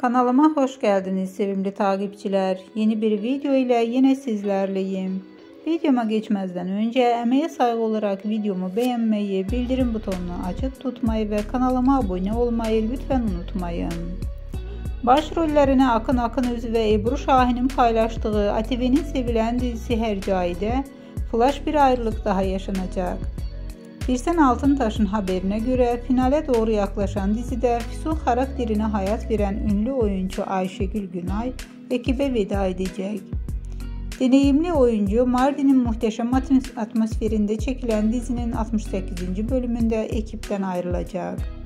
Kanalıma hoş geldiniz sevimli takipçiler. Yeni bir video ile yine sizlerleyim. Videoma geçmezden önce emeğe saygı olarak videomu beğenmeyi, bildirim butonunu açık tutmayı ve kanalıma abone olmayı lütfen unutmayın. Başrollerini Akın Akınöz ve Ebru Şahin'in paylaştığı ATV'nin sevilen dizisi Hercai'de flash bir ayrılık daha yaşanacak. Birsen Altıntaş'ın haberine göre finale doğru yaklaşan dizide Füsun karakterine hayat veren ünlü oyuncu Ayşegül Günay ekibe veda edecek. Deneyimli oyuncu Mardin'in muhteşem atmosferinde çekilen dizinin 68. bölümünde ekipten ayrılacak.